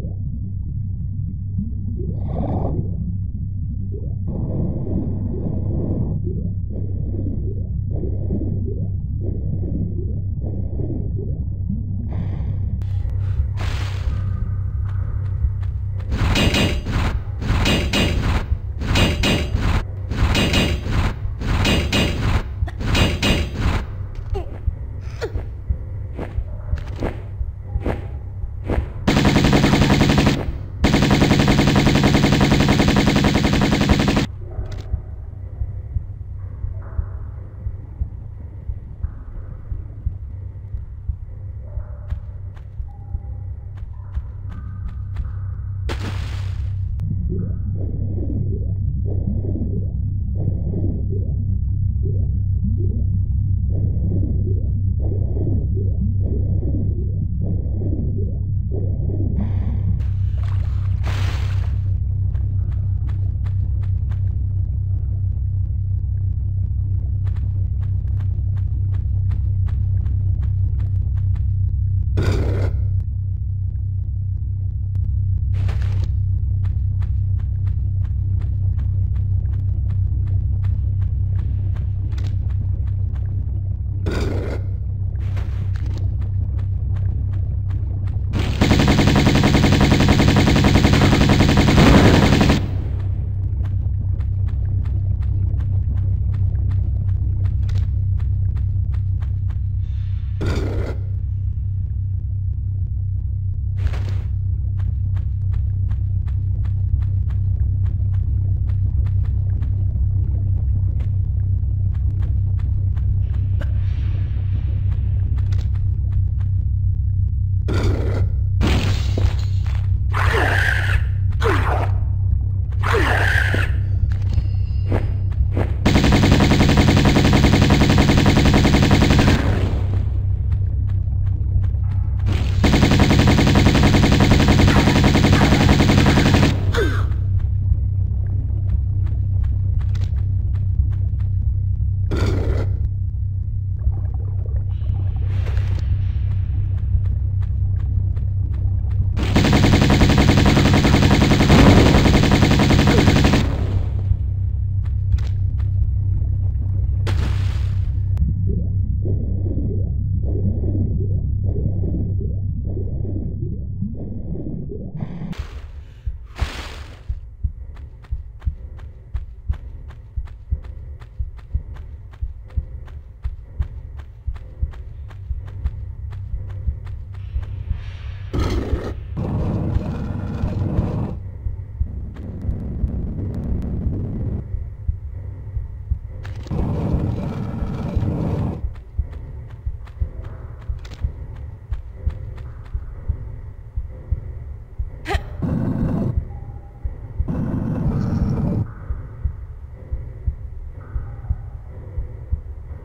Yeah. you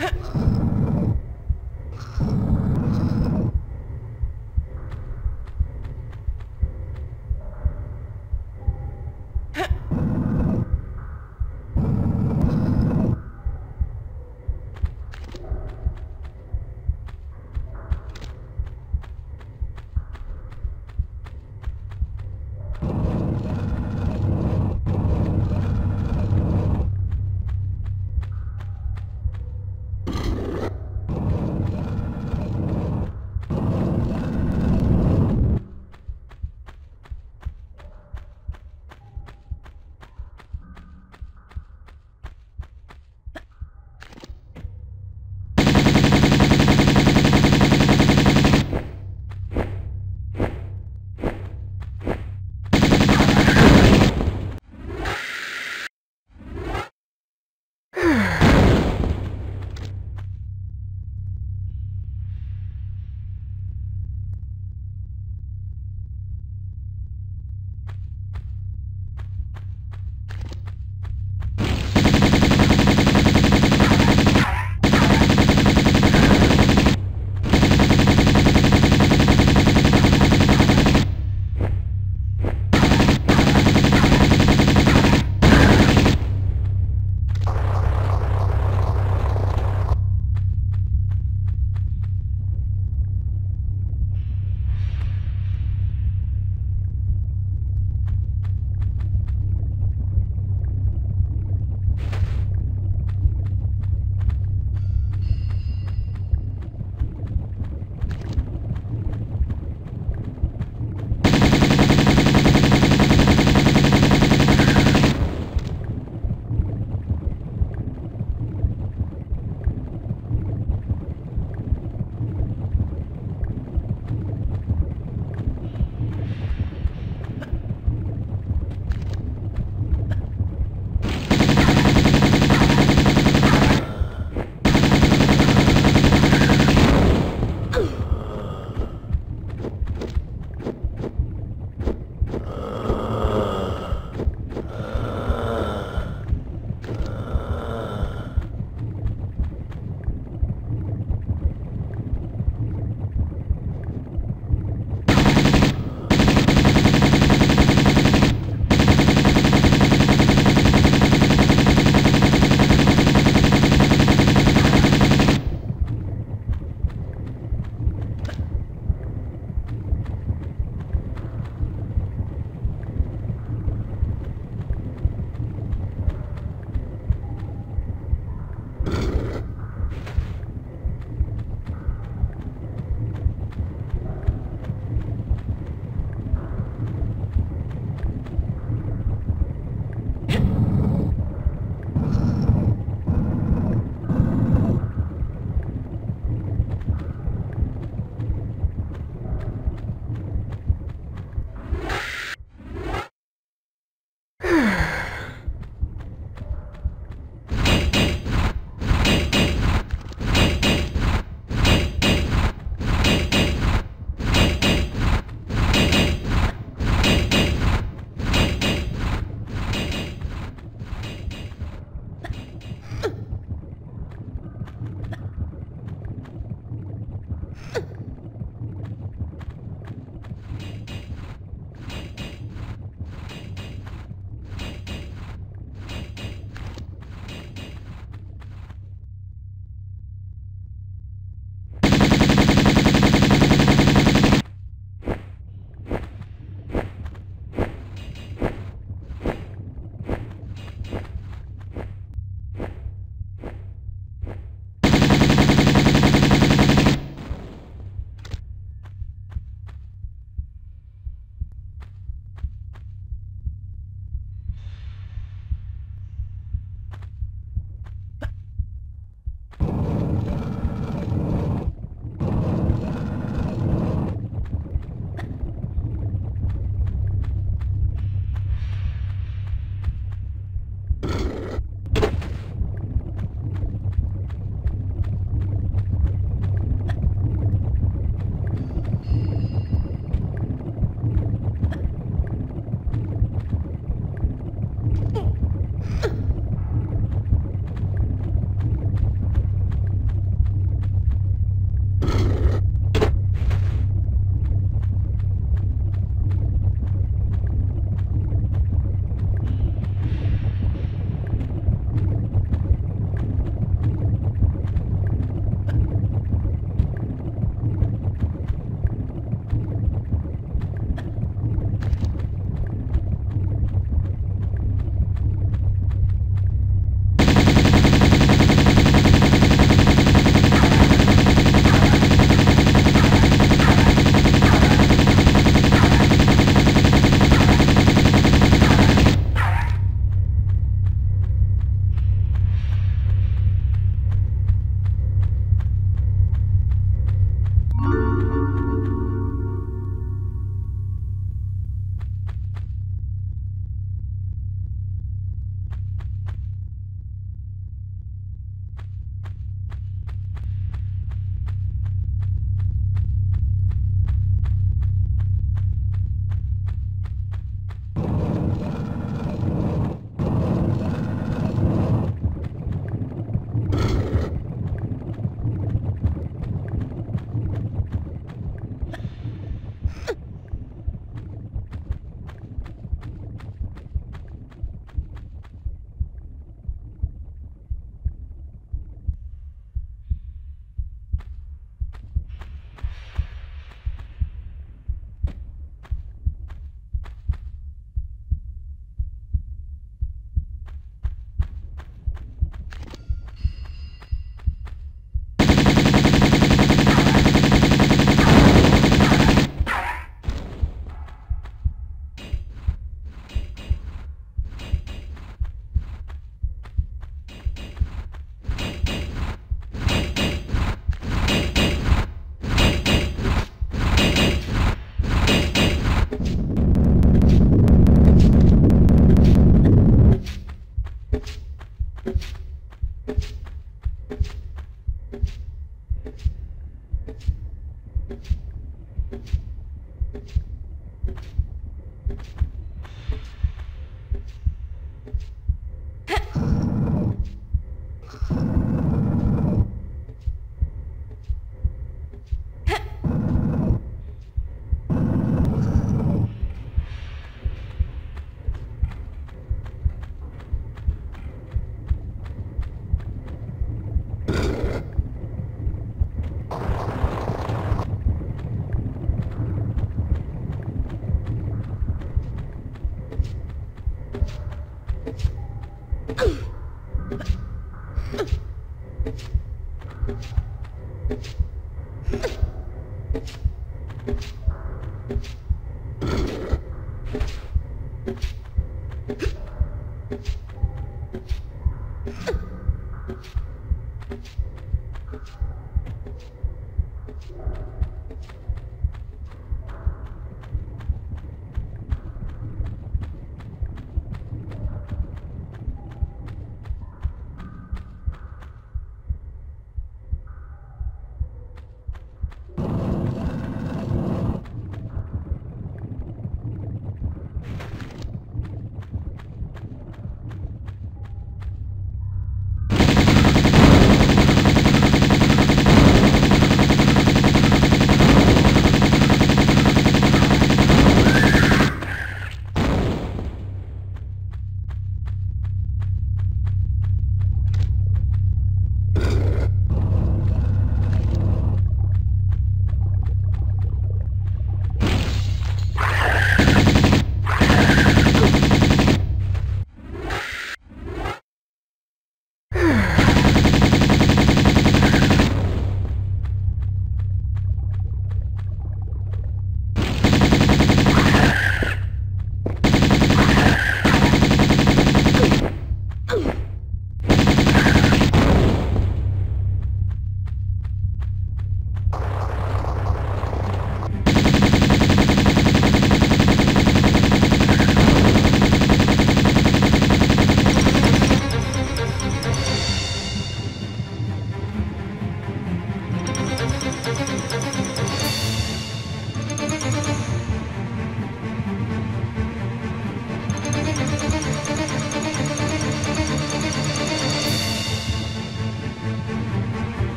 Huh?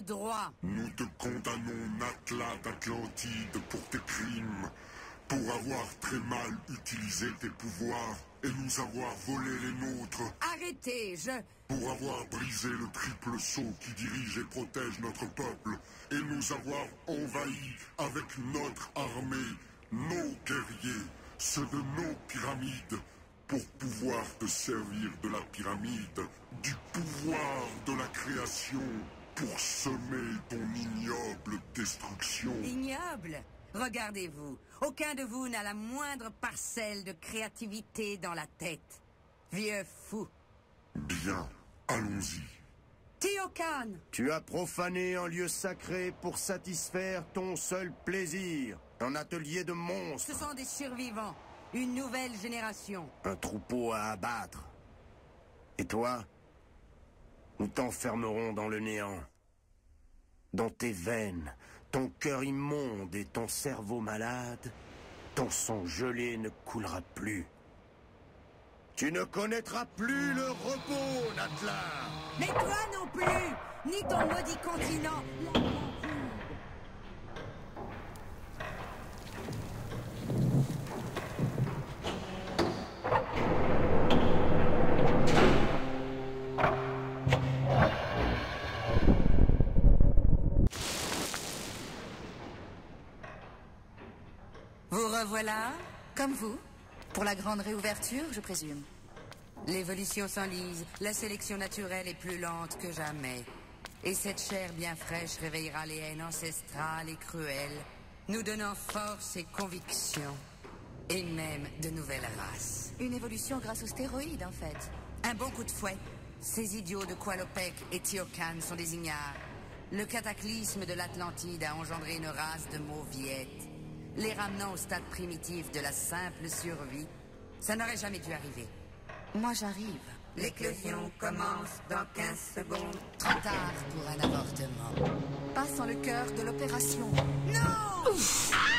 le droit. Nous te condamnons, Atlas d'Atlantide, pour tes crimes, pour avoir très mal utilisé tes pouvoirs et nous avoir volé les nôtres, Arrêtez, je... pour avoir brisé le triple saut qui dirige et protège notre peuple, et nous avoir envahis avec notre armée, nos guerriers, ceux de nos pyramides, pour pouvoir te servir de la pyramide, du pouvoir de la création, pour semer ton ignoble destruction. Ignoble? Regardez-vous, aucun de vous n'a la moindre parcelle de créativité dans la tête. Vieux fou. Bien, allons-y. Tiokan Tu as profané un lieu sacré pour satisfaire ton seul plaisir. Un atelier de monstres. Ce sont des survivants. Une nouvelle génération. Un troupeau à abattre. Et toi? Nous t'enfermerons dans le néant. Dans tes veines, ton cœur immonde et ton cerveau malade, ton sang gelé ne coulera plus. Tu ne connaîtras plus le repos, Natla Mais toi non plus Ni ton maudit continent Revoilà Comme vous Pour la grande réouverture, je présume. L'évolution s'enlise, la sélection naturelle est plus lente que jamais. Et cette chair bien fraîche réveillera les haines ancestrales et cruelles, nous donnant force et conviction. Et même de nouvelles races. Une évolution grâce aux stéroïdes, en fait. Un bon coup de fouet. Ces idiots de Qualopec et Tiokan sont des ignares. Le cataclysme de l'Atlantide a engendré une race de mauviettes. Les ramenant au stade primitif de la simple survie, ça n'aurait jamais dû arriver. Moi, j'arrive. L'éclosion commence dans 15 secondes. Trop tard pour un avortement. Pas sans le cœur de l'opération. Non